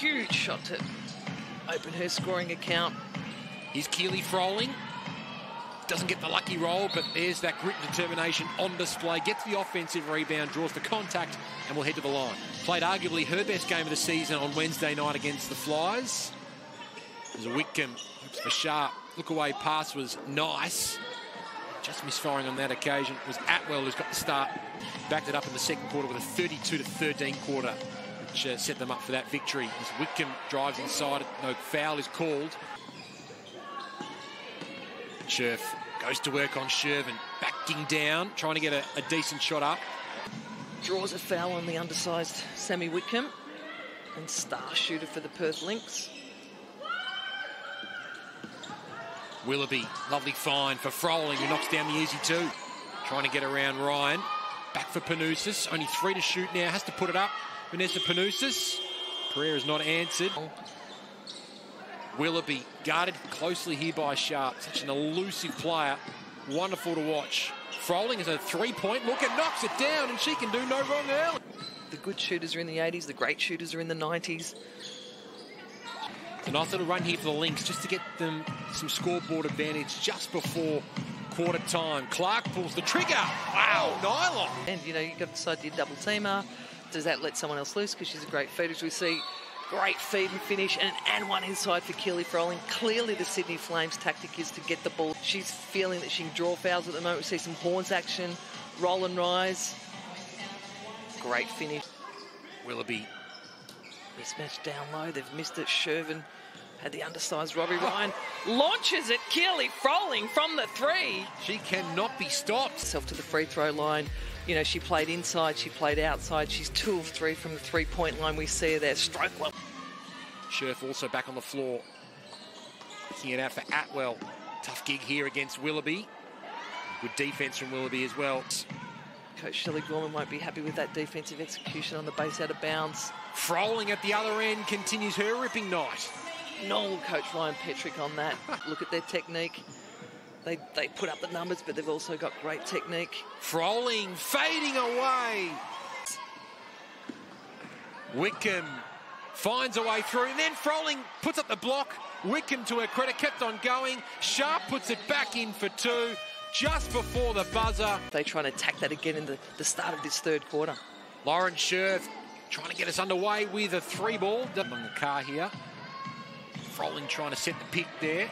huge shot to open her scoring account. Here's Keely Froling. Doesn't get the lucky roll, but there's that grit and determination on display. Gets the offensive rebound, draws the contact, and we'll head to the line. Played arguably her best game of the season on Wednesday night against the Flyers. There's a Wickham, for sharp. Look away pass was nice. Just misfiring on that occasion It was Atwell who's got the start. Backed it up in the second quarter with a 32-13 quarter, which uh, set them up for that victory. As Whitcomb drives inside, no foul is called. Scherf goes to work on Shervin, backing down, trying to get a, a decent shot up. Draws a foul on the undersized Sami Whitcomb and star shooter for the Perth Lynx. Willoughby, lovely find for Froling, who knocks down the easy two. Trying to get around Ryan. Back for Panousis. Only three to shoot now. Has to put it up. Vanessa Panousis. is not answered. Willoughby guarded closely here by Sharp. Such an elusive player. Wonderful to watch. Froling is a three-point look and knocks it down, and she can do no wrong early. The good shooters are in the 80s, the great shooters are in the 90s. It's a nice little run here for the Lynx just to get them some scoreboard advantage just before quarter time. Clark pulls the trigger. Wow, nylon. And, you know, you've got to decide your double teamer. Does that let someone else loose? Because she's a great feeder, as we see. Great feed and finish, and, and one inside for Keely Froling. Clearly, the Sydney Flames' tactic is to get the ball. She's feeling that she can draw fouls at the moment. We see some horns action, roll and rise. Great finish. Willoughby. Mismatch down low. They've missed it. Shervin had the undersized Robbie Ryan. Launches it. Keely Froling from the three. She cannot be stopped. Self to the free throw line. You know, she played inside, she played outside. She's two of three from the three point line. We see her there. Stroke well. Scherf also back on the floor. Looking it out for Atwell. Tough gig here against Willoughby. Good defense from Willoughby as well. Coach Shelley Gorman won't be happy with that defensive execution on the base out of bounds. Froling at the other end continues her ripping night. No, Coach Ryan Petrik on that. Look at their technique. They, they put up the numbers, but they've also got great technique. Froling fading away. Wickham finds a way through, and then Froling puts up the block. Wickham, to her credit, kept on going. Sharp puts it back in for two just before the buzzer. They try and attack that again in the, the start of this third quarter. Lauren Scherf trying to get us underway with a three ball. Among the car here. Froling trying to set the pick there.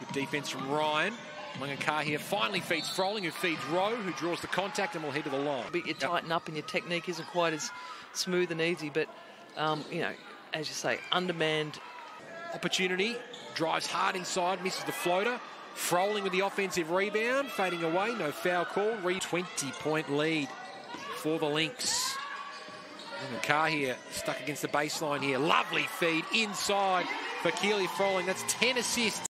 Good defense from Ryan. Munga here finally feeds Froling, who feeds Rowe, who draws the contact and will head to the line. But you tighten up and your technique isn't quite as smooth and easy. But, um, you know, as you say, undermanned. Opportunity. Drives hard inside, misses the floater. Froling with the offensive rebound, fading away, no foul call. Re 20 point lead for the Lynx. Car here stuck against the baseline here. Lovely feed inside for Keely Froling. That's 10 assists.